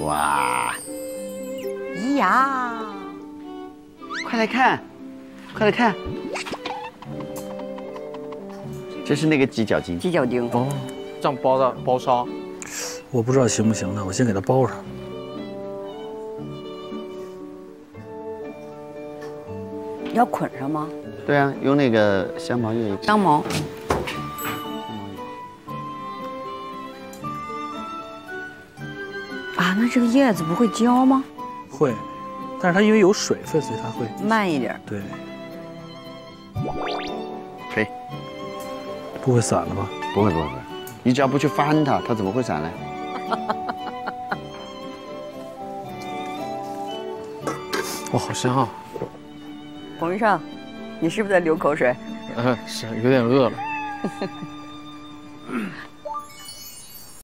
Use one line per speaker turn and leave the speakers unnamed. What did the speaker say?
哇，咿
呀，
快来看，快来看，这是那个鸡脚筋。
鸡脚筋。
哦，这样包的包烧，
我不知道行不行呢，我先给它包上。
要捆上吗？
对啊，用那个香茅叶。
香茅。啊，那这个叶子不会焦吗？
会，但是它因为有水分，所以它会
慢一点。
对，
可以，
不会散了吧？
不会不会不会，你只要不去翻它，它怎么会散呢？
哇，好香啊！
洪医生，你是不是在流口水？
嗯，是有点饿了。